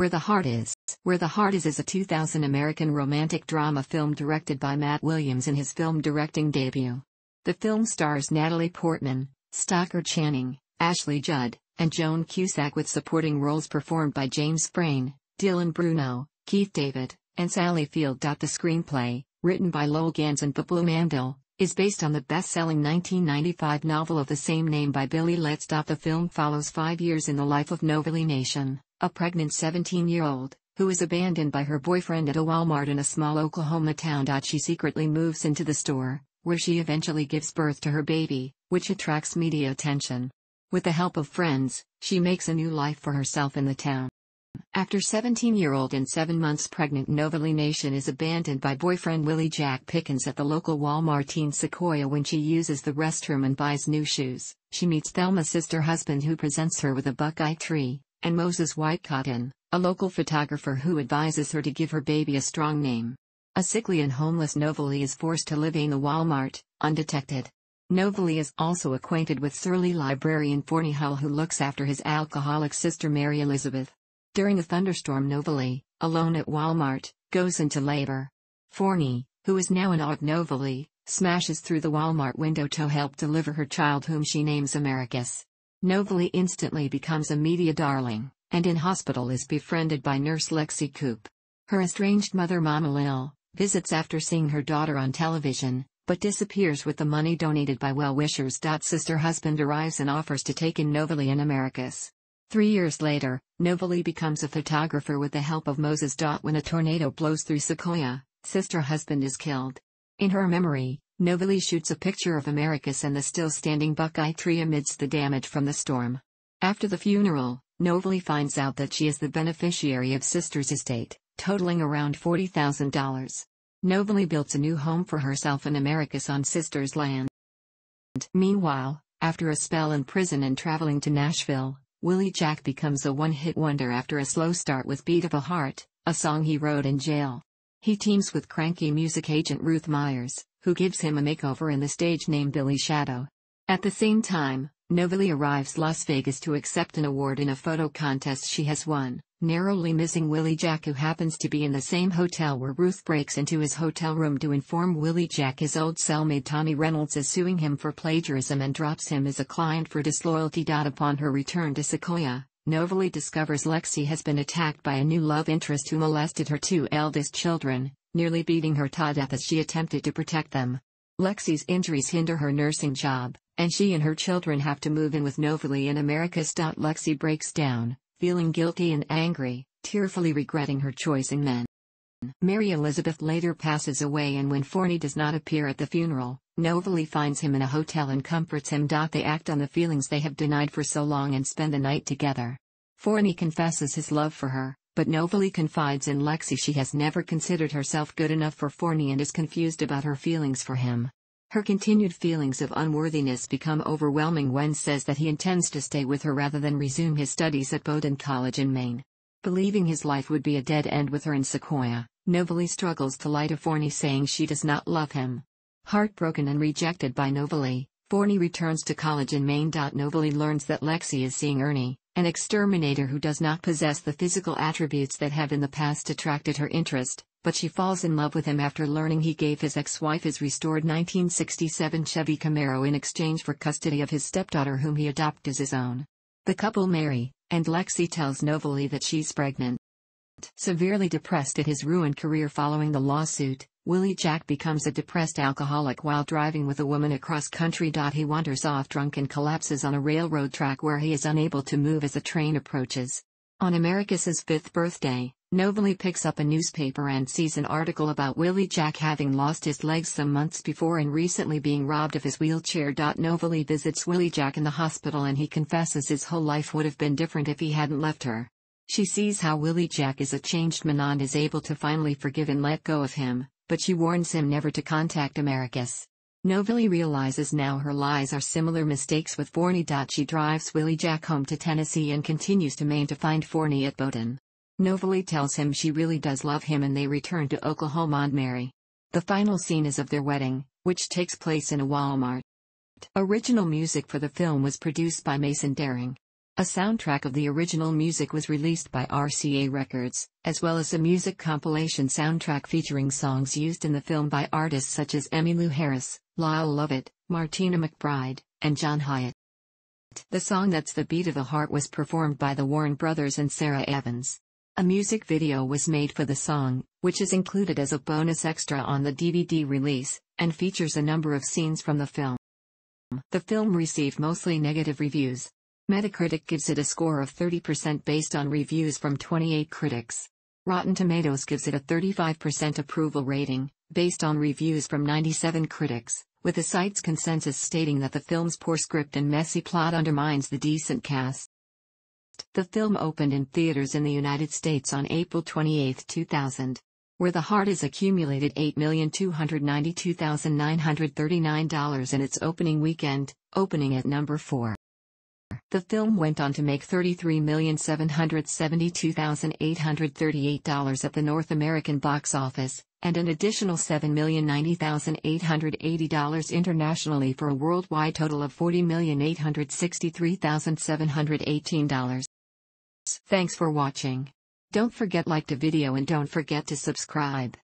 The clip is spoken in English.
Where the Heart Is. Where the Heart Is is a 2000 American romantic drama film directed by Matt Williams in his film directing debut. The film stars Natalie Portman, Stockard Channing, Ashley Judd, and Joan Cusack with supporting roles performed by James Frain, Dylan Bruno, Keith David, and Sally Field. The screenplay, written by Lowell Ganz and Babaloo Mandel, is based on the best-selling 1995 novel of the same name by Billie Letts. The film follows five years in the life of Novalee Nation, a pregnant 17-year-old, who is abandoned by her boyfriend at a Walmart in a small Oklahoma town. She secretly moves into the store, where she eventually gives birth to her baby, which attracts media attention. With the help of friends, she makes a new life for herself in the town. After 17-year-old and 7 months pregnant Novalee Nation is abandoned by boyfriend Willy Jack Pickens at the local Walmart in Sequoyah when she uses the restroom and buys new shoes. She meets Thelma's sister husband who presents her with a buckeye tree, and Moses Whitecotton, a local photographer who advises her to give her baby a strong name. A sickly and homeless Novalee is forced to live in the Walmart, undetected. Novalee is also acquainted with surly librarian Forney Hull who looks after his alcoholic sister Mary Elizabeth. During a thunderstorm Novalee, alone at Walmart, goes into labor. Forney, who is now an Og Novalee, smashes through the Walmart window to help deliver her child whom she names Americus. Novalee instantly becomes a media darling, and in hospital is befriended by nurse Lexi Coop. Her estranged mother Mama Lil, visits after seeing her daughter on television, but disappears with the money donated by well-wishers. Sister husband arrives and offers to take in Novalee and Americus. Three years later, Novalee becomes a photographer with the help of Moses. When a tornado blows through Sequoyah, sister husband is killed. In her memory, Novalee shoots a picture of Americus and the still-standing Buckeye tree amidst the damage from the storm. After the funeral, Novalee finds out that she is the beneficiary of sister's estate, totaling around $40,000. Novalee builds a new home for herself and Americus on Sister's land. Meanwhile, after a spell in prison and traveling to Nashville, Willy Jack becomes a one-hit wonder after a slow start with Beat of a Heart, a song he wrote in jail. He teams with cranky music agent Ruth Myers, who gives him a makeover in the stage name Billy Shadow. At the same time, Novalee arrives Las Vegas to accept an award in a photo contest she has won narrowly missing Willy Jack who happens to be in the same hotel where Ruth breaks into his hotel room to inform Willy Jack his old cellmate Tommy Reynolds is suing him for plagiarism and drops him as a client for disloyalty. Upon her return to Sequoyah, Novalee discovers Lexi has been attacked by a new love interest who molested her two eldest children, nearly beating her to death as she attempted to protect them. Lexi's injuries hinder her nursing job, and she and her children have to move in with Novalee in America. Lexi breaks down, feeling guilty and angry, tearfully regretting her choice in men. Mary Elizabeth later passes away and when Forney does not appear at the funeral, Novalee finds him in a hotel and comforts him. They act on the feelings they have denied for so long and spend the night together. Forney confesses his love for her, but Novalee confides in Lexi she has never considered herself good enough for Forney and is confused about her feelings for him. Her continued feelings of unworthiness become overwhelming when says that he intends to stay with her rather than resume his studies at Bowdoin College in Maine. Believing his life would be a dead end with her in Sequoyah, Novalee struggles to lie to Forney saying she does not love him. Heartbroken and rejected by Novalee, Forney returns to college in Maine. Novalee learns that Lexi is seeing Ernie, an exterminator who does not possess the physical attributes that have in the past attracted her interest, but she falls in love with him after learning he gave his ex-wife his restored 1967 Chevy Camaro in exchange for custody of his stepdaughter whom he adopted as his own. The couple marry, and Lexi tells Novalee that she's pregnant. Severely depressed at his ruined career following the lawsuit, Willy Jack becomes a depressed alcoholic while driving with a woman across country. He wanders off drunk and collapses on a railroad track where he is unable to move as a train approaches. On Americus's fifth birthday, Novalee picks up a newspaper and sees an article about Willy Jack having lost his legs some months before and recently being robbed of his wheelchair. Novalee visits Willy Jack in the hospital and he confesses his whole life would have been different if he hadn't left her. She sees how Willy Jack is a changed man and is able to finally forgive and let go of him, but she warns him never to contact Americus. Novalee realizes now her lies are similar mistakes with Forney. She drives Willy Jack home to Tennessee and continues to Maine to find Forney at Bowdoin. Novalee tells him she really does love him and they return to Oklahoma and marry. The final scene is of their wedding, which takes place in a Walmart. Original music for the film was produced by Mason Daring. A soundtrack of the original music was released by RCA Records, as well as a music compilation soundtrack featuring songs used in the film by artists such as Emmylou Harris, Lyle Lovett, Martina McBride, and John Hiatt. The song That's the Beat of the Heart was performed by the Warren Brothers and Sara Evans. A music video was made for the song, which is included as a bonus extra on the DVD release, and features a number of scenes from the film. The film received mostly negative reviews, Metacritic gives it a score of 30% based on reviews from 28 critics. Rotten Tomatoes gives it a 35% approval rating, based on reviews from 97 critics, with the site's consensus stating that the film's poor script and messy plot undermines the decent cast. The film opened in theaters in the United States on April 28, 2000. Where the Heart is accumulated $8,292,939 in its opening weekend, opening at number 4. The film went on to make $33,772,838 at the North American box office, and an additional $7,090,880 internationally for a worldwide total of $40,863,718. Thanks for watching. Don't forget like the video and don't forget to subscribe.